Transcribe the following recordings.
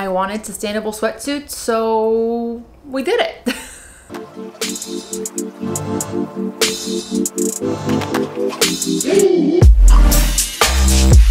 I wanted sustainable sweatsuits, so we did it.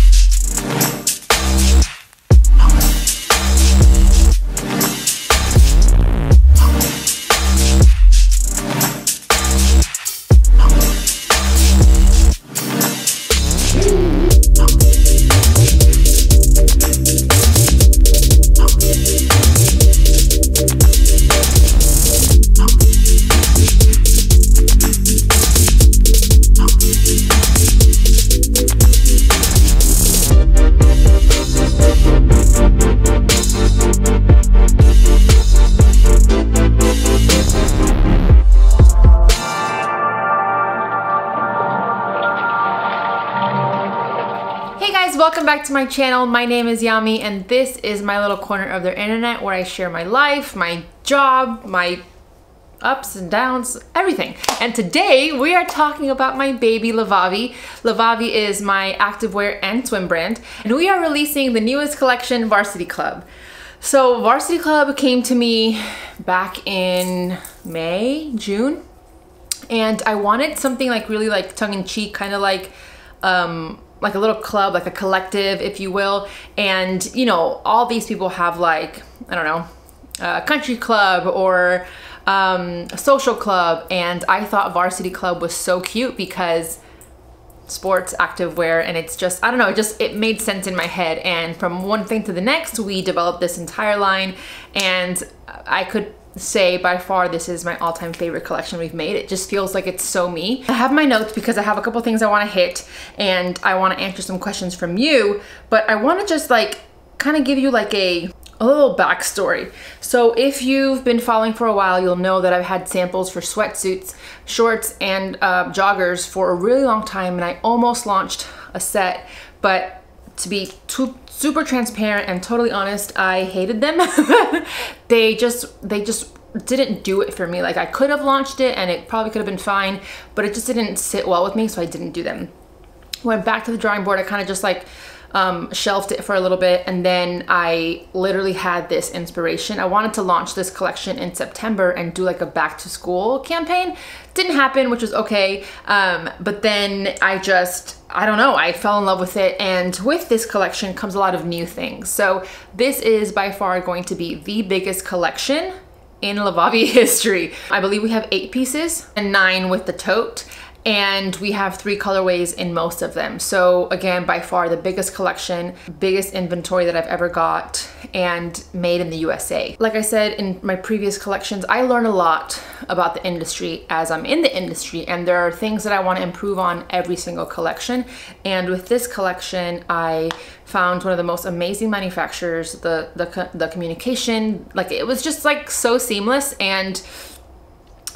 back to my channel. My name is Yami and this is my little corner of the internet where I share my life, my job, my ups and downs, everything. And today we are talking about my baby Levavi. Levavi is my activewear and swim brand and we are releasing the newest collection, Varsity Club. So Varsity Club came to me back in May, June, and I wanted something like really like tongue-in-cheek, kind of like um, like a little club, like a collective, if you will. And you know, all these people have like, I don't know, a country club or um, a social club. And I thought Varsity Club was so cute because sports activewear and it's just I don't know it just it made sense in my head and from one thing to the next we developed this entire line and I could say by far this is my all-time favorite collection we've made. It just feels like it's so me. I have my notes because I have a couple things I want to hit and I want to answer some questions from you, but I want to just like kind of give you like a a little backstory. So if you've been following for a while, you'll know that I've had samples for sweatsuits, shorts, and uh, joggers for a really long time, and I almost launched a set, but to be too, super transparent and totally honest, I hated them. they just, they just didn't do it for me. Like I could have launched it and it probably could have been fine, but it just didn't sit well with me, so I didn't do them. Went back to the drawing board, I kind of just like um, shelved it for a little bit and then I literally had this inspiration. I wanted to launch this collection in September and do like a back to school campaign. Didn't happen, which was okay. Um, but then I just, I don't know, I fell in love with it. And with this collection comes a lot of new things. So this is by far going to be the biggest collection in Levavi history. I believe we have eight pieces and nine with the tote and we have three colorways in most of them. So again, by far the biggest collection, biggest inventory that I've ever got and made in the USA. Like I said in my previous collections, I learn a lot about the industry as I'm in the industry and there are things that I want to improve on every single collection. And with this collection, I found one of the most amazing manufacturers, the, the, the communication, like it was just like so seamless and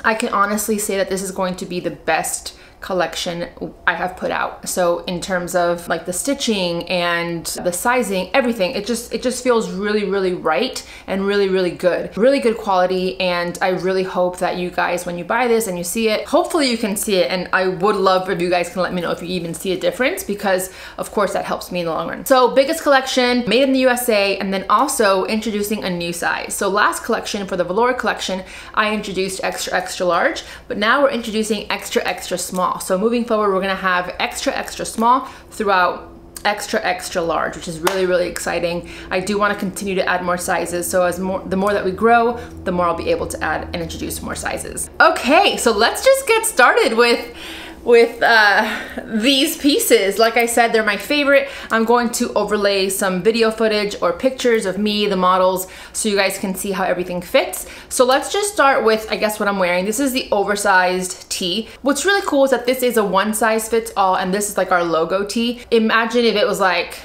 I can honestly say that this is going to be the best collection I have put out. So in terms of like the stitching and the sizing, everything, it just it just feels really really right and really really good. Really good quality and I really hope that you guys when you buy this and you see it, hopefully you can see it and I would love if you guys can let me know if you even see a difference because of course that helps me in the long run. So biggest collection, made in the USA and then also introducing a new size. So last collection for the Velour collection, I introduced extra extra large, but now we're introducing extra extra small small. So moving forward, we're gonna have extra, extra small throughout extra extra large which is really really exciting i do want to continue to add more sizes so as more the more that we grow the more i'll be able to add and introduce more sizes okay so let's just get started with with uh, these pieces. Like I said, they're my favorite. I'm going to overlay some video footage or pictures of me, the models, so you guys can see how everything fits. So let's just start with, I guess, what I'm wearing. This is the oversized tee. What's really cool is that this is a one size fits all, and this is like our logo tee. Imagine if it was like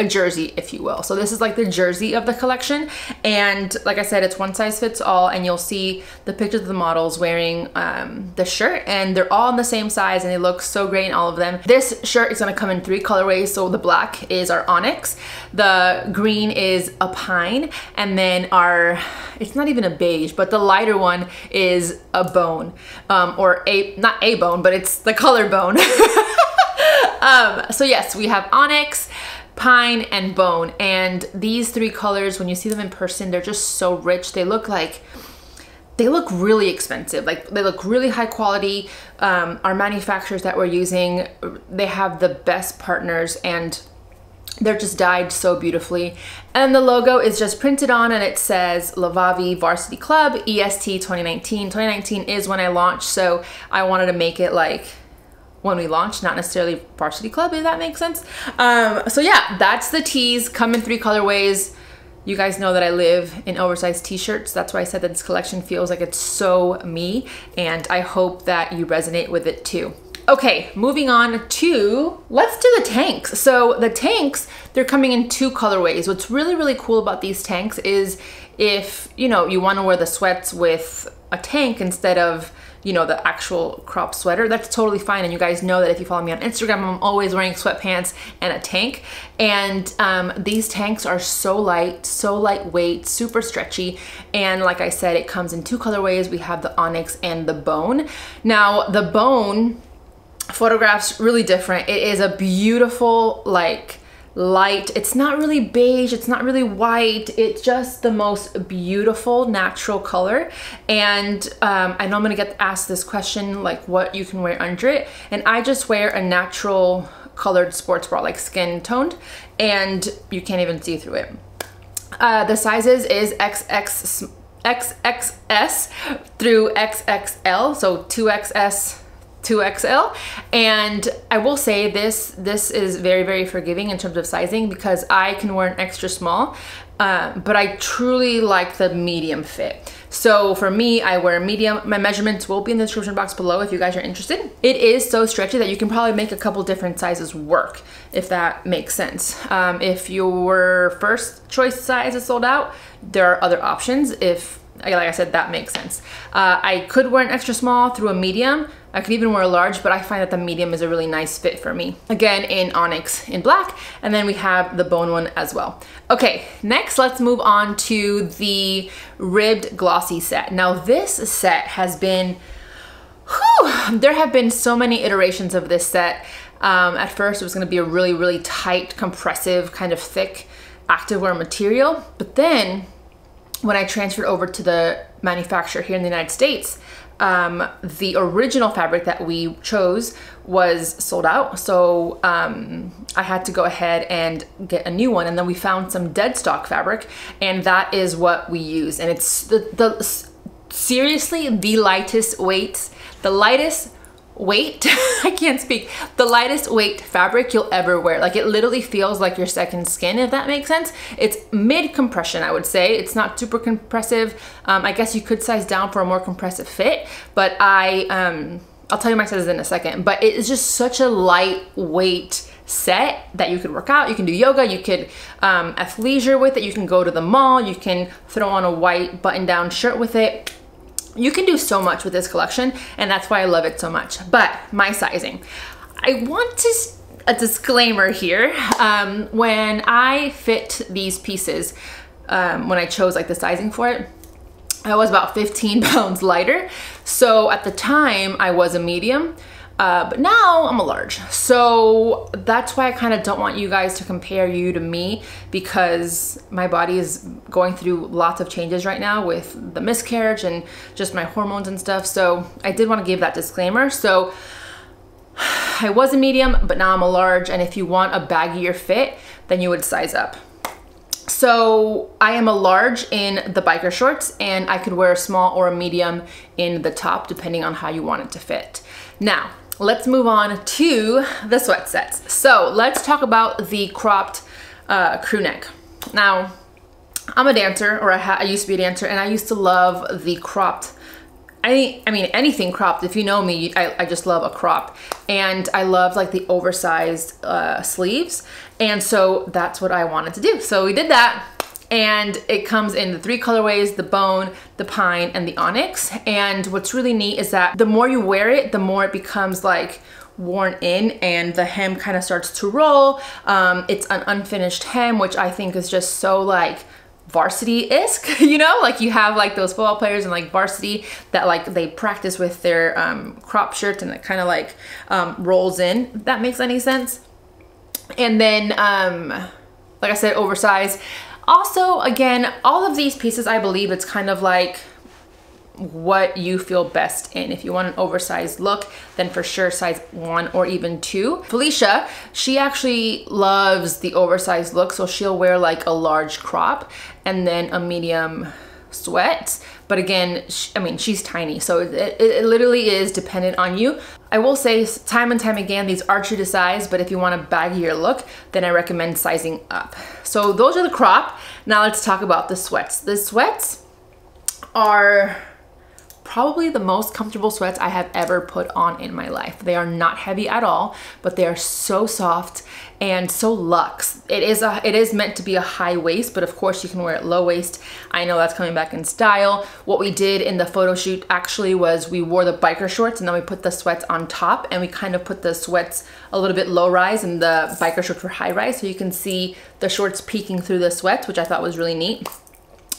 a jersey, if you will. So this is like the jersey of the collection. And like I said, it's one size fits all and you'll see the pictures of the models wearing um, the shirt and they're all in the same size and they look so great in all of them. This shirt is gonna come in three colorways. So the black is our onyx, the green is a pine, and then our, it's not even a beige, but the lighter one is a bone um, or a, not a bone, but it's the color bone. um, so yes, we have onyx, pine, and bone. And these three colors, when you see them in person, they're just so rich. They look like they look really expensive. Like they look really high quality. Um, our manufacturers that we're using, they have the best partners and they're just dyed so beautifully. And the logo is just printed on and it says Levavi Varsity Club EST 2019. 2019 is when I launched, so I wanted to make it like when we launched, not necessarily Varsity Club, if that makes sense. Um, so yeah, that's the tees, come in three colorways. You guys know that I live in oversized t-shirts. That's why I said that this collection feels like it's so me and I hope that you resonate with it too. Okay, moving on to, let's do the tanks. So the tanks, they're coming in two colorways. What's really, really cool about these tanks is if, you know, you wanna wear the sweats with a tank instead of you know, the actual crop sweater, that's totally fine. And you guys know that if you follow me on Instagram, I'm always wearing sweatpants and a tank. And um, these tanks are so light, so lightweight, super stretchy. And like I said, it comes in two colorways. We have the onyx and the bone. Now the bone photographs really different. It is a beautiful, like, light. It's not really beige, it's not really white. It's just the most beautiful natural color. And um, I know I'm gonna get asked this question, like what you can wear under it. And I just wear a natural colored sports bra, like skin toned, and you can't even see through it. Uh, the sizes is XX, XXS through XXL, so 2XS 2XL and I will say this this is very very forgiving in terms of sizing because I can wear an extra small uh, but I truly like the medium fit. So for me I wear medium. My measurements will be in the description box below if you guys are interested. It is so stretchy that you can probably make a couple different sizes work if that makes sense. Um, if your first choice size is sold out there are other options. If like I said, that makes sense. Uh, I could wear an extra small through a medium, I could even wear a large, but I find that the medium is a really nice fit for me. Again, in Onyx in black, and then we have the bone one as well. Okay, next let's move on to the ribbed glossy set. Now this set has been, whew, there have been so many iterations of this set. Um, at first it was gonna be a really, really tight, compressive, kind of thick activewear material, but then when I transferred over to the manufacturer here in the United States, um, the original fabric that we chose was sold out. So um, I had to go ahead and get a new one. And then we found some dead stock fabric and that is what we use. And it's the, the seriously the lightest weight, the lightest weight, I can't speak, the lightest weight fabric you'll ever wear. Like it literally feels like your second skin, if that makes sense. It's mid compression, I would say. It's not super compressive. Um, I guess you could size down for a more compressive fit, but I, um, I'll tell you my sizes in a second, but it is just such a lightweight set that you could work out. You can do yoga, you could um, athleisure with it, you can go to the mall, you can throw on a white button down shirt with it you can do so much with this collection and that's why I love it so much. But my sizing. I want to a disclaimer here. Um, when I fit these pieces, um, when I chose like the sizing for it, I was about 15 pounds lighter. So at the time I was a medium. Uh, but now I'm a large. So that's why I kind of don't want you guys to compare you to me because my body is going through lots of changes right now with the miscarriage and just my hormones and stuff. So I did want to give that disclaimer. So I was a medium, but now I'm a large. And if you want a baggier fit, then you would size up. So I am a large in the biker shorts and I could wear a small or a medium in the top depending on how you want it to fit. Now, let's move on to the sweat sets. So let's talk about the cropped uh, crew neck. Now, I'm a dancer, or I, I, used to be a dancer, and I used to love the cropped, I, I mean, anything cropped. If you know me, I, I just love a crop. And I love like the oversized uh, sleeves. And so that's what I wanted to do. So we did that and it comes in the three colorways, the bone, the pine, and the onyx. And what's really neat is that the more you wear it, the more it becomes like worn in and the hem kind of starts to roll. Um, it's an unfinished hem, which I think is just so like varsity-esque, you know? Like you have like those football players and like varsity that like they practice with their um, crop shirts and it kind of like um, rolls in, if that makes any sense. And then, um, like I said, oversized. Also, again, all of these pieces, I believe it's kind of like what you feel best in. If you want an oversized look, then for sure size one or even two. Felicia, she actually loves the oversized look, so she'll wear like a large crop and then a medium sweats. But again, I mean, she's tiny, so it, it, it, literally is dependent on you. I will say time and time again, these are true to size, but if you want a baggier look, then I recommend sizing up. So those are the crop. Now let's talk about the sweats. The sweats are probably the most comfortable sweats I have ever put on in my life. They are not heavy at all, but they are so soft and so luxe. It is a, it is meant to be a high waist, but of course you can wear it low waist. I know that's coming back in style. What we did in the photo shoot actually was we wore the biker shorts and then we put the sweats on top and we kind of put the sweats a little bit low rise and the biker shorts were high rise. So you can see the shorts peeking through the sweats, which I thought was really neat.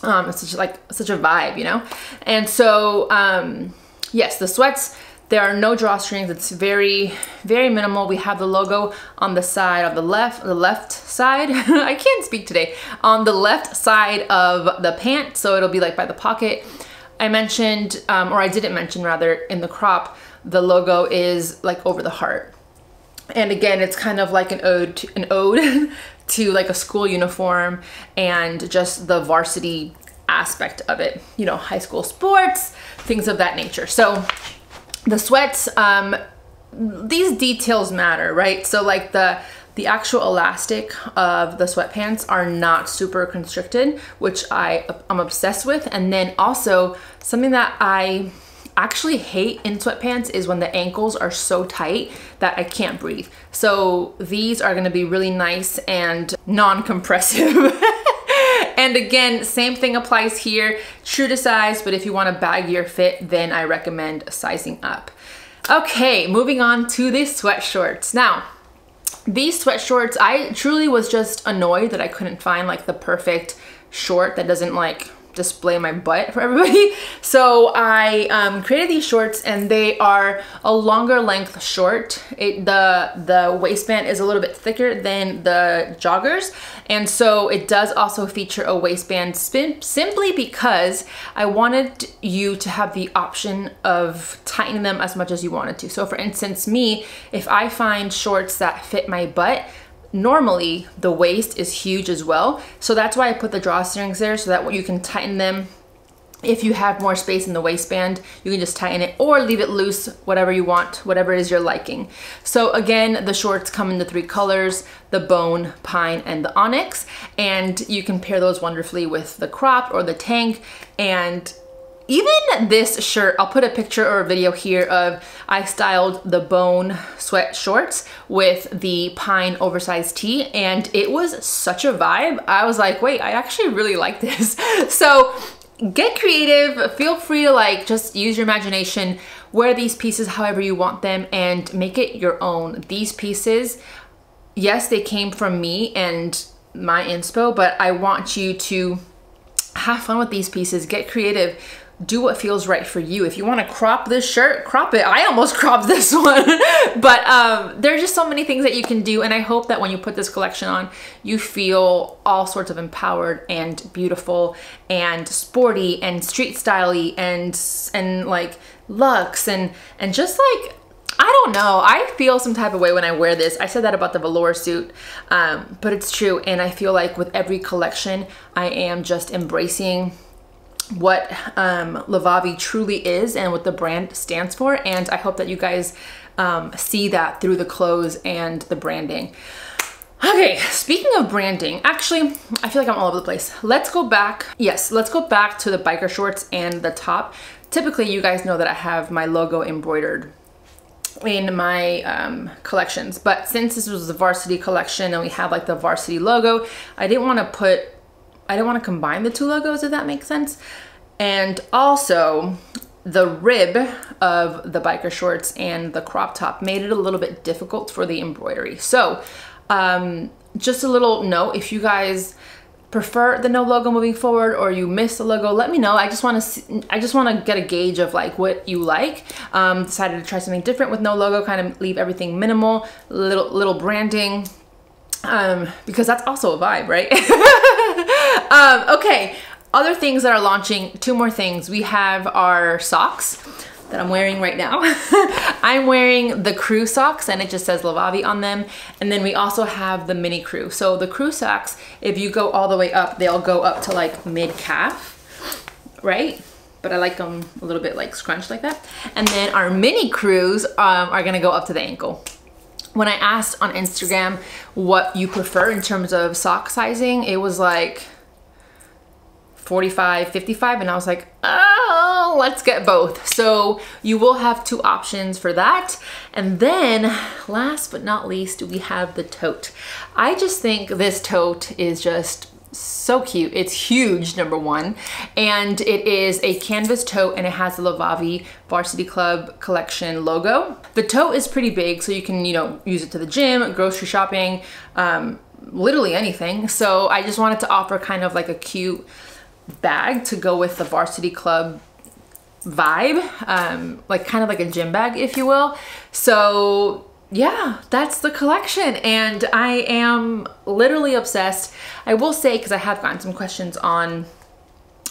Um, it's such like such a vibe, you know? And so, um, yes, the sweats, there are no drawstrings. It's very, very minimal. We have the logo on the side of the left, the left side. I can't speak today. On the left side of the pant. So it'll be like by the pocket. I mentioned, um, or I didn't mention rather, in the crop, the logo is like over the heart. And again, it's kind of like an ode to, an ode to like a school uniform and just the varsity aspect of it, you know, high school sports, things of that nature. So the sweats, um, these details matter, right? So like the, the actual elastic of the sweatpants are not super constricted, which I, I'm obsessed with. And then also something that I actually hate in sweatpants is when the ankles are so tight that I can't breathe. So these are gonna be really nice and non-compressive. and again, same thing applies here, true to size, but if you want a baggier fit, then I recommend sizing up. Okay, moving on to the sweat shorts. Now, these sweat shorts, I truly was just annoyed that I couldn't find like the perfect short that doesn't like display my butt for everybody. So I um, created these shorts and they are a longer length short. It, the, the waistband is a little bit thicker than the joggers. And so it does also feature a waistband simply because I wanted you to have the option of tightening them as much as you wanted to. So for instance, me, if I find shorts that fit my butt, normally the waist is huge as well. So that's why I put the drawstrings there so that you can tighten them if you have more space in the waistband, you can just tighten it or leave it loose, whatever you want, whatever it is you're liking. So again, the shorts come in the three colors, the bone, pine, and the onyx. And you can pair those wonderfully with the crop or the tank. And even this shirt, I'll put a picture or a video here of I styled the bone sweat shorts with the pine oversized tee and it was such a vibe. I was like, wait, I actually really like this. So get creative, feel free to like just use your imagination, wear these pieces however you want them and make it your own. These pieces, yes, they came from me and my inspo, but I want you to have fun with these pieces, get creative, do what feels right for you. If you want to crop this shirt, crop it. I almost cropped this one. but um, there are just so many things that you can do. And I hope that when you put this collection on, you feel all sorts of empowered and beautiful and sporty and street styly and, and like luxe and, and just like I don't know. I feel some type of way when I wear this. I said that about the velour suit, um, but it's true. And I feel like with every collection, I am just embracing what um, Levavi truly is and what the brand stands for. And I hope that you guys um, see that through the clothes and the branding. Okay, speaking of branding, actually, I feel like I'm all over the place. Let's go back. Yes, let's go back to the biker shorts and the top. Typically, you guys know that I have my logo embroidered in my um, collections. But since this was the varsity collection and we have like the varsity logo, I didn't want to put I didn't want to combine the two logos, if that makes sense. And also, the rib of the biker shorts and the crop top made it a little bit difficult for the embroidery. So, um, just a little note, if you guys prefer the no logo moving forward or you miss the logo let me know i just want to i just want to get a gauge of like what you like um decided to try something different with no logo kind of leave everything minimal little little branding um, because that's also a vibe, right? um, okay, other things that are launching, two more things. We have our socks that I'm wearing right now. I'm wearing the crew socks and it just says Levavi on them. And then we also have the mini crew. So the crew socks, if you go all the way up, they'll go up to like mid calf, right? But I like them a little bit like scrunched like that. And then our mini crews um, are gonna go up to the ankle when I asked on Instagram what you prefer in terms of sock sizing, it was like 45, 55, and I was like, oh, let's get both. So you will have two options for that. And then last but not least, we have the tote. I just think this tote is just so cute. It's huge, number one. And it is a canvas tote and it has the Levavi Varsity Club collection logo. The tote is pretty big, so you can, you know, use it to the gym, grocery shopping, um, literally anything. So I just wanted to offer kind of like a cute bag to go with the Varsity Club vibe, um, like kind of like a gym bag, if you will. So yeah, that's the collection. And I am literally obsessed. I will say, because I have gotten some questions on,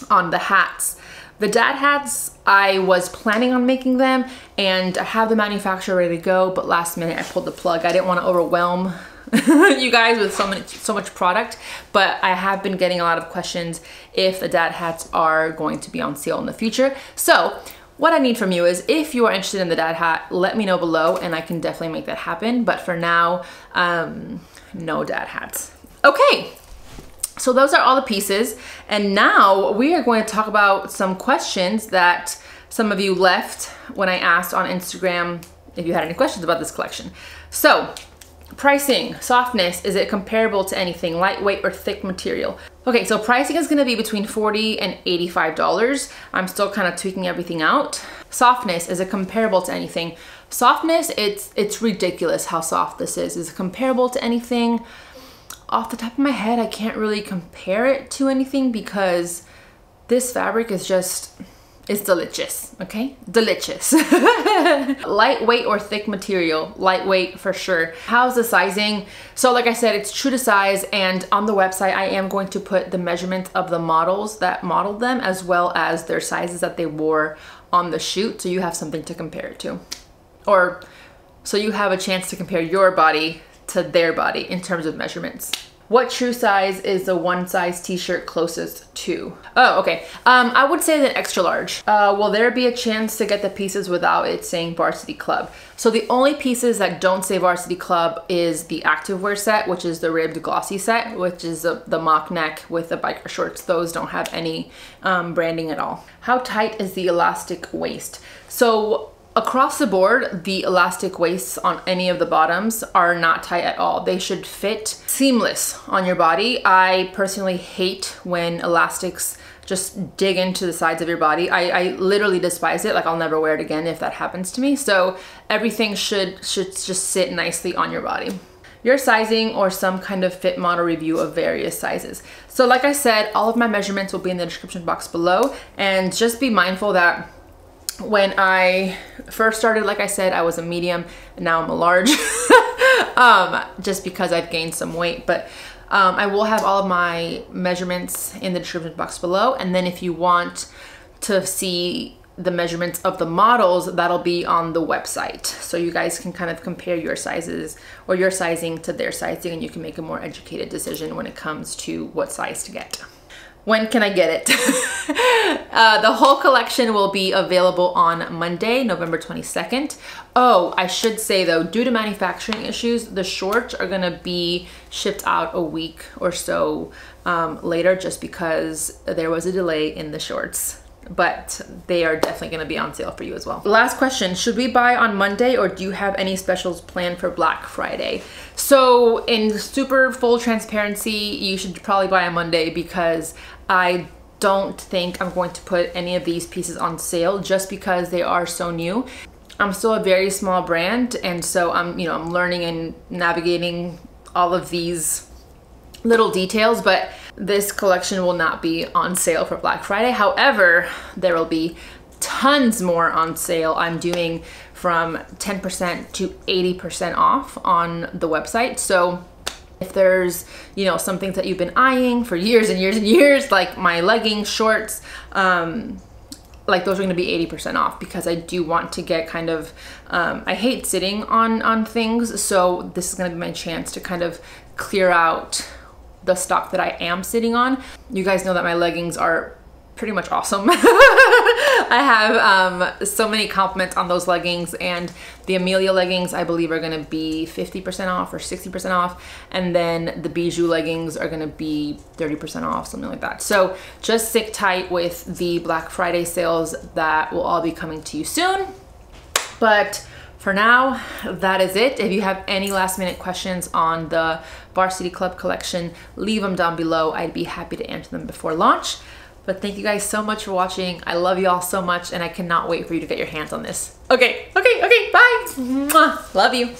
on the hats. The dad hats, I was planning on making them and I have the manufacturer ready to go, but last minute I pulled the plug. I didn't want to overwhelm you guys with so much so much product but I have been getting a lot of questions if the dad hats are going to be on sale in the future so what I need from you is if you are interested in the dad hat, let me know below and I can definitely make that happen. But for now, um, no dad hats. Okay, so those are all the pieces. And now we are going to talk about some questions that some of you left when I asked on Instagram if you had any questions about this collection. So Pricing, softness, is it comparable to anything, lightweight or thick material? Okay, so pricing is gonna be between 40 and $85. I'm still kind of tweaking everything out. Softness, is it comparable to anything? Softness, it's, it's ridiculous how soft this is. Is it comparable to anything? Off the top of my head, I can't really compare it to anything because this fabric is just, it's delicious, okay? Delicious. Lightweight or thick material? Lightweight for sure. How's the sizing? So like I said, it's true to size and on the website, I am going to put the measurements of the models that modeled them as well as their sizes that they wore on the shoot so you have something to compare it to. Or so you have a chance to compare your body to their body in terms of measurements. What true size is the one size t-shirt closest to? Oh, okay. Um, I would say that extra large. Uh, will there be a chance to get the pieces without it saying Varsity Club? So the only pieces that don't say Varsity Club is the activewear set, which is the ribbed glossy set, which is the, the mock neck with the biker shorts. Those don't have any um, branding at all. How tight is the elastic waist? So Across the board, the elastic waists on any of the bottoms are not tight at all. They should fit seamless on your body. I personally hate when elastics just dig into the sides of your body. I, I literally despise it. Like I'll never wear it again if that happens to me. So everything should, should just sit nicely on your body your sizing or some kind of fit model review of various sizes. So like I said, all of my measurements will be in the description box below and just be mindful that when I first started, like I said, I was a medium and now I'm a large um, just because I've gained some weight. But um, I will have all of my measurements in the description box below. And then if you want to see the measurements of the models, that'll be on the website. So you guys can kind of compare your sizes or your sizing to their sizing and you can make a more educated decision when it comes to what size to get when can I get it? uh, the whole collection will be available on Monday, November 22nd. Oh, I should say though, due to manufacturing issues, the shorts are gonna be shipped out a week or so um, later just because there was a delay in the shorts but they are definitely going to be on sale for you as well. Last question, should we buy on Monday or do you have any specials planned for Black Friday? So in super full transparency, you should probably buy on Monday because I don't think I'm going to put any of these pieces on sale just because they are so new. I'm still a very small brand and so I'm, you know, I'm learning and navigating all of these little details, but this collection will not be on sale for Black Friday. However, there will be tons more on sale. I'm doing from 10% to 80% off on the website. So If there's, you know, some things that you've been eyeing for years and years and years, like my leggings, shorts, um, like those are gonna be 80% off because I do want to get kind of, um, I hate sitting on, on things. So this is gonna be my chance to kind of clear out the stock that I am sitting on. You guys know that my leggings are pretty much awesome. I have um, so many compliments on those leggings and the Amelia leggings I believe are gonna be 50% off or 60% off and then the Bijou leggings are gonna be 30% off, something like that. So just stick tight with the Black Friday sales that will all be coming to you soon. But for now, that is it. If you have any last minute questions on the Varsity Club collection, leave them down below. I'd be happy to answer them before launch. But thank you guys so much for watching. I love you all so much and I cannot wait for you to get your hands on this. Okay, okay, okay, bye. Mwah. Love you.